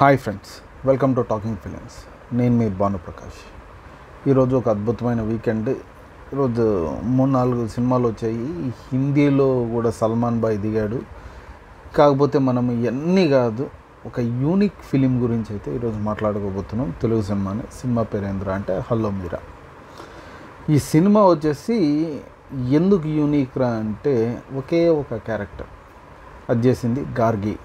Hi friends welcome to talking films నేను మీ భానుప్రకాష్. ఈరోజు ఒక అద్భుతమైన వీకెండ్. ఈరోజు మూడు నాలుగు సినిమాలు వచ్చాయి. హిందీలో కూడా సల్మాన్ బాయ్ దిగాడు. కాకపోతే మనం ఇవన్నీ కాదు ఒక యూనిక్ ఫిలిం గురించి అయితే ఈరోజు మాట్లాడుకోబోతున్నాం. తెలుగు సినిమాని. సినిమా పేరేంద్ర అంటే హలో మీరా. ఈ సినిమా వచ్చేసి ఎందుకు యూనిక్ రా అంటే ఒకే ఒక క్యారెక్టర్. అది చేసింది గార్గి.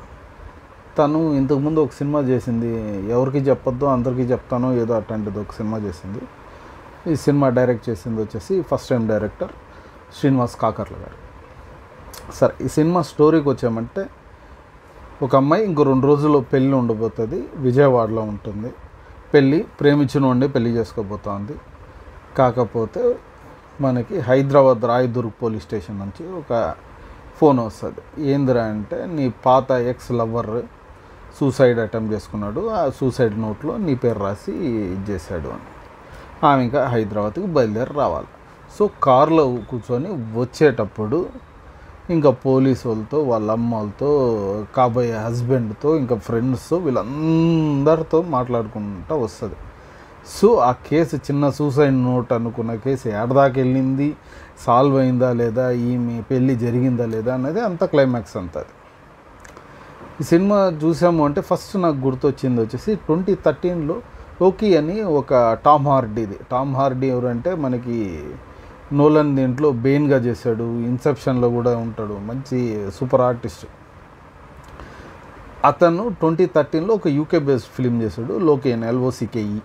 తను ఇంతకుముందు ఒక సినిమా చేసింది ఎవరికి చెప్పొద్దు అందరికీ చెప్తానో ఏదో అట్లాంటిది ఒక సినిమా చేసింది. ఈ సినిమా డైరెక్ట్ చేసింది వచ్చేసి first time director Srinivas Kakarla గారు. సరే ఈ సినిమా స్టోరీకి వచ్చామంటే ఒక అమ్మాయి ఇంకో రెండు రోజుల్లో పెళ్ళి ఉండబోతుంది విజయవాడలో ఉంటుంది. పెళ్ళి ప్రేమించిన వాడిని పెళ్ళి చేసుకోబోతోంది. కాకపోతే మనకి హైదరాబాద్ రాయదుర్గ్ పోలీస్ స్టేషన్ నుంచి ఒక ఫోన్ వస్తుంది. ఏందిరా అంటే నీ పాత ఎక్స్ లవ్వర్ సూసైడ్ అటెంప్ట్ చేసుకున్నాడు. ఆ సూసైడ్ నోట్లో నీ పేరు రాసి ఇది చేశాడు అని. ఆమె ఇంకా హైదరాబాద్కి బయలుదేరి రావాలి. సో కారులో కూర్చొని వచ్చేటప్పుడు ఇంకా పోలీసు వాళ్ళతో వాళ్ళ అమ్మ వాళ్ళతో కాబోయే హస్బెండ్తో ఇంకా ఫ్రెండ్స్తో వీళ్ళందరితో మాట్లాడుకుంటూ వస్తుంది. సో ఆ కేసు చిన్న సూసైడ్ నోట్ అనుకున్న కేసు ఏడదాకా వెళ్ళింది? సాల్వ్ అయిందా లేదా? ఈమె పెళ్ళి జరిగిందా లేదా? అనేది అంత క్లైమాక్స్ అంతది. ఈ సినిమా చూసాము అంటే ఫస్ట్ నాకు గుర్తొచ్చింది వచ్చేసి ట్వంటీ థర్టీన్లో లోకీ అని ఒక టామ్ హార్డీది. టామ్ హార్డీ ఎవరంటే మనకి నోలన్ దీంట్లో బెయిన్గా చేశాడు ఇన్సెప్షన్లో కూడా ఉంటాడు మంచి సూపర్ ఆర్టిస్ట్. అతను ట్వంటీ థర్టీన్లో ఒక యూకే బేస్డ్ ఫిలిం చేశాడు లోకేన్ ఎల్ఓసికేఈ.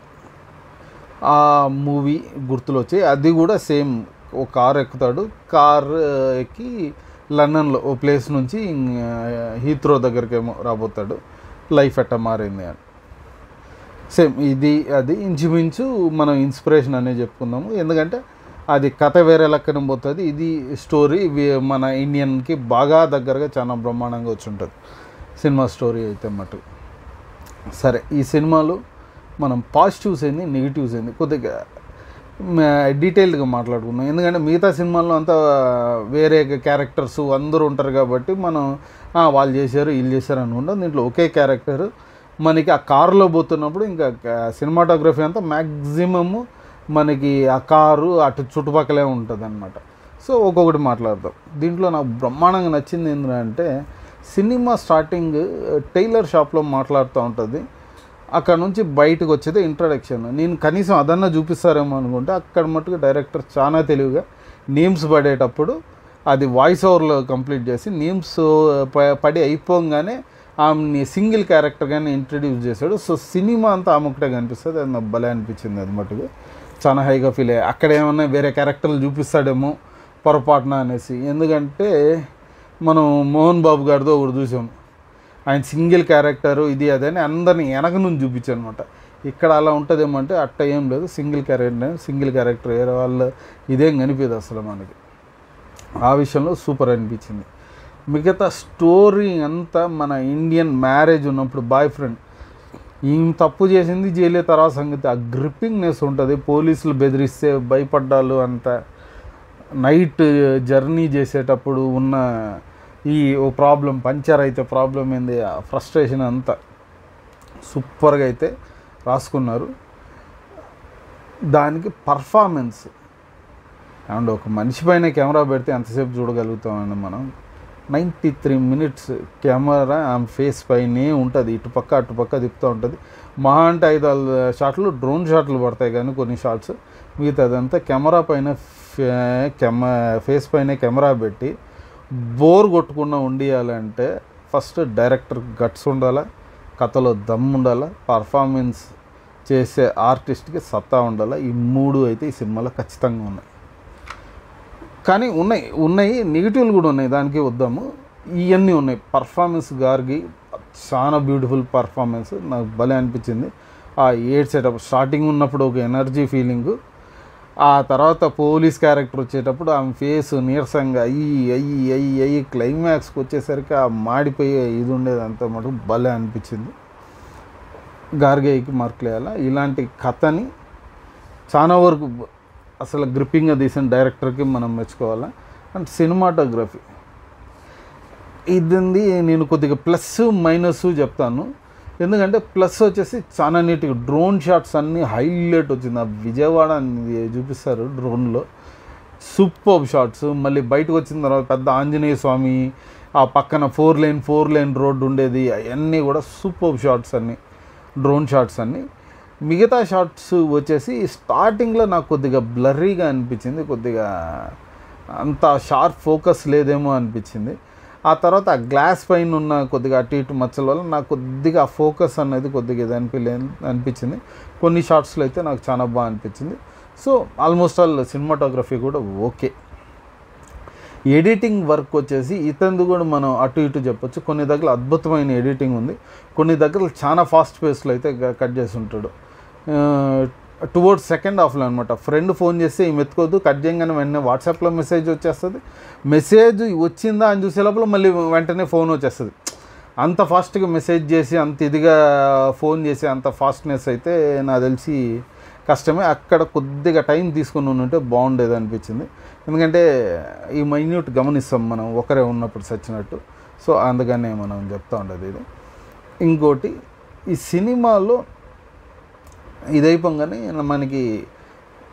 ఆ మూవీ గుర్తులు వచ్చాయి అది కూడా సేమ్ ఒక కార్ ఎక్కుతాడు కార్ ఎక్కి లండన్లో ఓ ప్లేస్ నుంచి హీత్రో దగ్గరికి ఏమో రాబోతాడు. లైఫ్ ఎట్ట మారింది అని. సేమ్ ఇది అది ఇంచుమించు మనం ఇన్స్పిరేషన్ అనే చెప్పుకుందాము. ఎందుకంటే అది కథ వేరే లెక్కన పోతుంది. ఇది స్టోరీ మన ఇండియన్కి బాగా దగ్గరగా చాలా బ్రహ్మాండంగా వచ్చి ఉంటుంది సినిమా స్టోరీ అయితే మటు సరే ఈ సినిమాలో మనం పాజిటివ్స్ ఏంది నెగిటివ్స్ ఏంది కొద్దిగా డీటెయిల్డ్గా మాట్లాడుకుందాం. ఎందుకంటే మిగతా సినిమాల్లో అంతా వేరే క్యారెక్టర్స్ అందరూ ఉంటారు కాబట్టి మనం వాళ్ళు చేశారు వీళ్ళు చేశారు అనుకుంటాం. దీంట్లో ఒకే క్యారెక్టర్. మనకి ఆ కారులో పోతున్నప్పుడు ఇంకా సినిమాటోగ్రఫీ అంతా మ్యాక్సిమము మనకి ఆ కారు అటు చుట్టుపక్కలే ఉంటుంది అనమాట సో ఒక్కొక్కటి మాట్లాడదాం. దీంట్లో నాకు బ్రహ్మాండంగా నచ్చింది ఏంటంటే సినిమా స్టార్టింగ్ టైలర్ షాప్లో మాట్లాడుతూ ఉంటుంది. అక్కడ నుంచి బయటకు వచ్చేది ఇంట్రడక్షన్ నేను కనీసం అదన్నా చూపిస్తారేమో అనుకుంటే అక్కడ మటుకు డైరెక్టర్ చాలా తెలివిగా నేమ్స్ పడేటప్పుడు అది వాయిస్ ఓవర్లో కంప్లీట్ చేసి నేమ్స్ uh, పడి అయిపోగానే ఆమెని సింగిల్ క్యారెక్టర్గానే ఇంట్రడ్యూస్ చేశాడు. సో సినిమా అంతా ఆమె ఒకటే కనిపిస్తుంది. అది నాకు భలే అనిపించింది అది మటుకు. చాలా హైగా ఫీల్ అయ్యాయి. అక్కడ ఏమన్నా వేరే క్యారెక్టర్లు చూపిస్తాడేమో పొరపాటున అనేసి. ఎందుకంటే మనం మోహన్ బాబు గారితో ఒకటి చూసాం. ఆయన సింగిల్ క్యారెక్టరు ఇది అదే అని అందరిని వెనక నుంచి చూపించాను అనమాట ఇక్కడ అలా ఉంటుందేమో అంటే అట్ట ఏం లేదు సింగిల్ క్యారెక్టర్ సింగిల్ క్యారెక్టర్ వేరే వాళ్ళు ఇదేం కనిపించదు అసలు మనకి. ఆ విషయంలో సూపర్ అనిపించింది. మిగతా స్టోరీ అంతా మన ఇండియన్ మ్యారేజ్ ఉన్నప్పుడు బాయ్ ఫ్రెండ్ ఈమె తప్పు చేసింది జైలే తర్వాత సంగతి. ఆ గ్రిప్పింగ్నెస్ ఉంటుంది పోలీసులు బెదిరిస్తే భయపడ్డాలు అంత. నైట్ జర్నీ చేసేటప్పుడు ఉన్న ఈ ఓ ప్రాబ్లం పంచర్ అయితే ప్రాబ్లం ఏంది ఆ ఫ్రస్ట్రేషన్ అంతా సూపర్గా అయితే రాసుకున్నారు. దానికి పర్ఫార్మెన్స్. అండ్ ఒక మనిషి పైన కెమెరా పెడితే ఎంతసేపు చూడగలుగుతామండి మనం? నైంటీ త్రీ మినిట్స్ కెమెరా ఆమె ఫేస్ పైనే ఉంటుంది ఇటుపక్క అటుపక్క తిప్పుతూ ఉంటుంది. మహా అంటే ఐదు ఆరు షాట్లు డ్రోన్ షాట్లు పడతాయి కానీ కొన్ని షాట్స్. మిగతాదంతా కెమెరా పైన కెమ ఫేస్ పైన కెమెరా పెట్టి బోర్ కొట్టకుండా ఉండియాలంటే ఫస్ట్ డైరెక్టర్ గట్స్ ఉండాలా కథలో దమ్ ఉండాలా పర్ఫార్మెన్స్ చేసే ఆర్టిస్ట్కి సత్తా ఉండాలా ఈ మూడు అయితే ఈ సినిమాలో ఖచ్చితంగా ఉన్నాయి. కానీ ఉన్నాయి ఉన్నాయి నెగిటివ్లు కూడా ఉన్నాయి దానికి వద్దాము. ఇవన్నీ ఉన్నాయి. పర్ఫార్మెన్స్ గారికి చాలా బ్యూటిఫుల్ పర్ఫార్మెన్స్ నాకు భలే అనిపించింది. ఆ ఏడ్ సెటప్ స్టార్టింగ్ ఉన్నప్పుడు ఒక ఎనర్జీ ఫీలింగు ఆ తర్వాత పోలీస్ క్యారెక్టర్ వచ్చేటప్పుడు ఆమె ఫేస్ నీరసంగా అయ్యి అయ్యి అయ్యి అయ్యి క్లైమాక్స్కి వచ్చేసరికి ఆ మాడిపోయే ఇది ఉండేది అంత మటుకు భలే అనిపించింది. గార్గేయకి మార్కులు వేయాలా? ఇలాంటి కథని చాలా వరకు అసలు గ్రిప్పింగ్గా తీసిన డైరెక్టర్కి మనం మెచ్చుకోవాలా? And cinematography. ఇది నేను కొద్దిగా ప్లస్ మైనస్ చెప్తాను. ఎందుకంటే ప్లస్ వచ్చేసి చాలా నీట్గా డ్రోన్ షాట్స్ అన్నీ హైలైట్ వచ్చింది. ఆ విజయవాడ అని చూపిస్తారు డ్రోన్లో. Super shots. మళ్ళీ బయటకు వచ్చిన తర్వాత పెద్ద ఆంజనేయ స్వామి ఆ పక్కన four lane four lane road ఉండేది. అవన్నీ కూడా సూపర్ షాట్స్ అన్నీ డ్రోన్ షాట్స్ అన్నీ. మిగతా షాట్స్ వచ్చేసి స్టార్టింగ్లో నాకు కొద్దిగా బ్లర్రీగా అనిపించింది. కొద్దిగా అంత షార్ప్ ఫోకస్ లేదేమో అనిపించింది. ఆ తర్వాత ఆ గ్లాస్ పైన ఉన్న కొద్దిగా అటు ఇటు మచ్చల వల్ల నాకు కొద్దిగా ఆ ఫోకస్ అనేది కొద్దిగా ఇది అనిపించలే అనిపించింది. కొన్ని షార్ట్స్లో అయితే నాకు చాలా బాగా అనిపించింది. సో ఆల్మోస్ట్ ఆల్ సినిమాటోగ్రఫీ కూడా ఓకే. ఎడిటింగ్ వర్క్ వచ్చేసి ఇతంది కూడా మనం అటు ఇటు చెప్పొచ్చు. కొన్ని దగ్గర అద్భుతమైన ఎడిటింగ్ ఉంది. కొన్ని దగ్గర చాలా ఫాస్ట్ పేస్లో అయితే కట్ చేసి ఉంటాడు. టువర్డ్స్ సెకండ్ హాఫ్లో అనమాట ఫ్రెండ్ ఫోన్ చేస్తే ఈమె మెత్తుకోవద్దు కట్ చేయగానే వెంటనే వాట్సాప్లో మెసేజ్ వచ్చేస్తుంది. మెసేజ్ వచ్చిందా అని చూసే లోపల మళ్ళీ వెంటనే ఫోన్ వచ్చేస్తుంది. అంత ఫాస్ట్గా మెసేజ్ చేసి అంత ఇదిగా ఫోన్ చేసి అంత ఫాస్ట్నెస్ అయితే నాకు తెలిసి కష్టమే. అక్కడ కొద్దిగా టైం తీసుకుని ఉంటే బాగుండేది అనిపించింది. ఎందుకంటే ఈ మైన్యూట్ గమనిస్తాం మనం ఒకరే ఉన్నప్పుడు చచ్చినట్టు సో అందుకనే మనం చెప్తా ఉండేది ఇది. ఇంకోటి ఈ సినిమాలో ఇదైపోగానే మనకి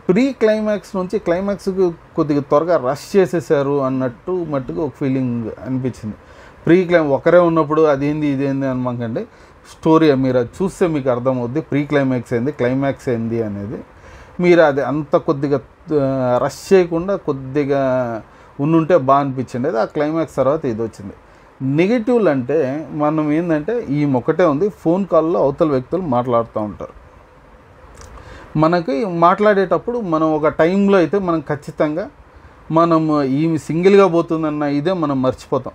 ప్రీ క్లైమాక్స్ నుంచి క్లైమాక్స్కి కొద్దిగా త్వరగా రష్ చేసేసారు అన్నట్టు మట్టుకు ఒక ఫీలింగ్ అనిపించింది. ప్రీ క్లైమ్ ఒకరే ఉన్నప్పుడు అదేంది ఇదేంది అనమాకండి స్టోరీ మీరు అది చూస్తే మీకు అర్థమవుద్ది ప్రీ క్లైమాక్స్ ఏంది క్లైమాక్స్ ఏంది అనేది. మీరు అది అంత కొద్దిగా రష్ చేయకుండా కొద్దిగా ఉండుంటే బాగా అనిపించింది ఆ క్లైమాక్స్ తర్వాత ఇది వచ్చింది నెగిటివ్లు అంటే మనం ఏంటంటే ఈ ఒకటే ఉంది ఫోన్ కాల్లో అవతల వ్యక్తులు మాట్లాడుతూ ఉంటారు. మనకి మాట్లాడేటప్పుడు మనం ఒక టైంలో అయితే మనం ఖచ్చితంగా మనం ఈమె సింగిల్గా పోతుందన్న ఇదే మనం మర్చిపోతాం.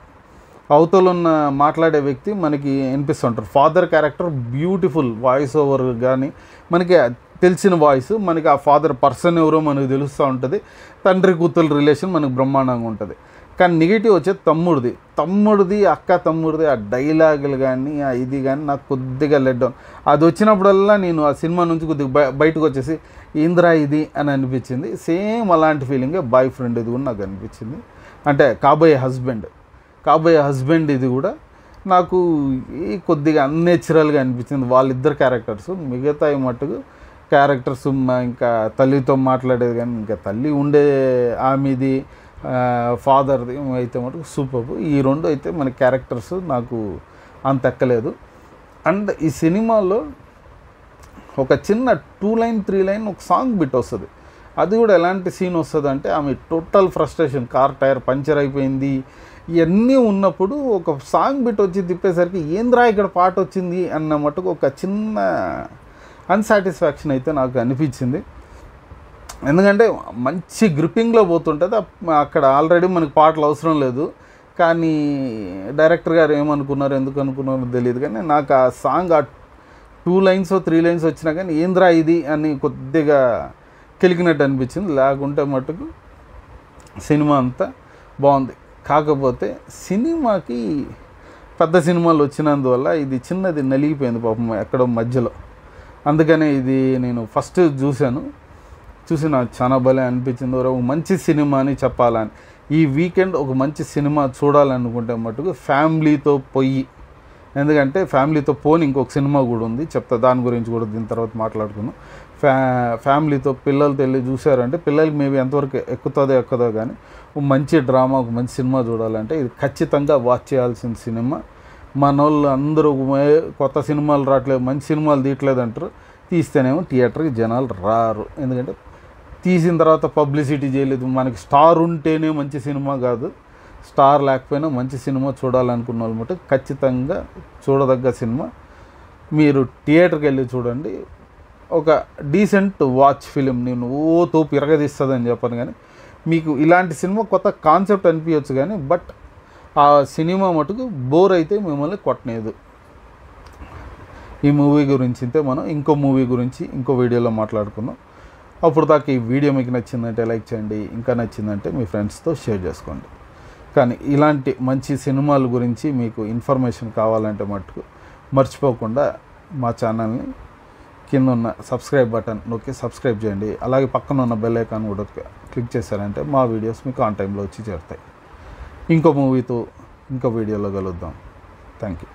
అవతల ఉన్న మాట్లాడే వ్యక్తి మనకి అనిపిస్తుంటారు father character beautiful voice over కానీ మనకి తెలిసిన వాయిస్ మనకి ఆ ఫాదర్ పర్సన్ ఎవరో మనకు తెలుస్తూ ఉంటుంది. తండ్రి కూతురు రిలేషన్ మనకు బ్రహ్మాండంగా ఉంటుంది. కానీ నెగిటివ్ వచ్చే తమ్ముడిది. తమ్ముడిది అక్క తమ్ముడిది ఆ డైలాగులు కానీ ఆ ఇది కానీ నాకు కొద్దిగా లెడ్ డౌన్ అది వచ్చినప్పుడల్లా నేను ఆ సినిమా నుంచి కొద్దిగా బయ బయటకు వచ్చేసి ఏంద్రా ఇది? అని అనిపించింది. సేమ్ అలాంటి ఫీలింగే బాయ్ ఫ్రెండ్ ఇది కూడా నాకు అనిపించింది. అంటే కాబోయే హస్బెండ్. కాబోయే హస్బెండ్ ఇది కూడా నాకు ఈ కొద్దిగా అన్నేచురల్గా అనిపించింది. వాళ్ళిద్దరు క్యారెక్టర్స్ మిగతా మట్టుకు క్యారెక్టర్స్ ఇంకా తల్లితో మాట్లాడేది కానీ ఇంకా తల్లి ఉండే ఆమెది ఫాదర్ది అయితే మటుకు సూపర్ ఈ రెండు అయితే మన క్యారెక్టర్స్ నాకు అంత ఎక్కలేదు. అండ్ ఈ సినిమాలో ఒక చిన్న టూ లైన్ త్రీ లైన్ ఒక సాంగ్ బిట్ వస్తుంది. అది కూడా ఎలాంటి సీన్ వస్తుంది అంటే ఆమె total frustration car tyre puncture అయిపోయింది. ఇవన్నీ ఉన్నప్పుడు ఒక సాంగ్ బిట్ వచ్చి తిప్పేసరికి ఏంద్రా ఇక్కడ పాట వచ్చింది అన్న మటుకు ఒక చిన్న అన్సాటిస్ఫాక్షన్ అయితే నాకు అనిపించింది. ఎందుకంటే మంచి గ్రిప్పింగ్లో పోతుంటుంది. అక్కడ ఆల్రెడీ మనకి పాటలు అవసరం లేదు. కానీ డైరెక్టర్ గారు ఏమనుకున్నారు ఎందుకు అనుకున్నారో తెలియదు కానీ నాకు ఆ సాంగ్ ఆ టూ లైన్స్ త్రీ లైన్స్ వచ్చినా కానీ ఏంద్రా ఇది అని కొద్దిగా కెలికినట్టు అనిపించింది. లేకుంటే మటుకు సినిమా అంతా బాగుంది. కాకపోతే సినిమాకి పెద్ద సినిమాలు వచ్చినందువల్ల ఇది చిన్నది నలిగిపోయింది పాపం ఎక్కడో మధ్యలో. అందుకనే ఇది నేను ఫస్ట్ చూశాను. చూసి నాకు చాలా భలే అనిపించింది. ఒక మంచి సినిమా అని చెప్పాలని. ఈ వీకెండ్ ఒక మంచి సినిమా చూడాలనుకుంటే మటుకు ఫ్యామిలీతో పోయి. ఎందుకంటే ఫ్యామిలీతో పోని ఇంకొక సినిమా కూడా ఉంది. చెప్తా దాని గురించి కూడా దీని తర్వాత మాట్లాడుకుందాం. ఫ్యా ఫ్యామిలీతో పిల్లలతో వెళ్ళి చూసారంటే పిల్లలకి మేబీ ఎంతవరకు ఎక్కుతుందో ఎక్కదో కానీ ఒక మంచి డ్రామా ఒక మంచి సినిమా చూడాలంటే ఇది ఖచ్చితంగా వాచ్ చేయాల్సిన సినిమా. మన వాళ్ళు అందరూ మే- కొత్త సినిమాలు రావట్లేదు మంచి సినిమాలు తీయట్లేదు అంటారు. తీస్తేనేమో థియేటర్కి జనాలు రారు. ఎందుకంటే తీసిన తర్వాత పబ్లిసిటీ చేయలేదు. మనకి స్టార్ ఉంటేనే మంచి సినిమా కాదు. స్టార్ లేకపోయినా మంచి సినిమా చూడాలనుకున్న వాళ్ళు మటు ఖచ్చితంగా చూడదగ్గ సినిమా. మీరు థియేటర్కి వెళ్ళి చూడండి. ఒక డీసెంట్ వాచ్ ఫిలిం నేను ఓ తోపు ఇరగదీస్తుందని చెప్పను కానీ మీకు ఇలాంటి సినిమా కొత్త కాన్సెప్ట్ అనిపించవచ్చు కానీ బట్ ఆ సినిమా మటుకు బోర్ అయితే మిమ్మల్ని కొట్టలేదు ఈ మూవీ గురించి అయితే మనం ఇంకో మూవీ గురించి ఇంకో వీడియోలో మాట్లాడుకుందాం. అప్పుడు దాకా ఈ వీడియో మీకు నచ్చిందంటే లైక్ చేయండి ఇంకా నచ్చిందంటే మీ ఫ్రెండ్స్తో షేర్ చేసుకోండి. కానీ ఇలాంటి మంచి సినిమాల గురించి మీకు ఇన్ఫర్మేషన్ కావాలంటే మటుకు మర్చిపోకుండా మా ఛానల్ని కింద ఉన్న సబ్స్క్రైబ్ బటన్ నొక్కి సబ్స్క్రైబ్ చేయండి. అలాగే పక్కన ఉన్న బెల్ ఐకాన్ కూడా క్లిక్ చేశారంటే మా వీడియోస్ మీకు ఆన్ టైంలో వచ్చి చేరుతాయి. ఇంకో మూవీతో ఇంకో వీడియోలో కలుద్దాం. Thank you.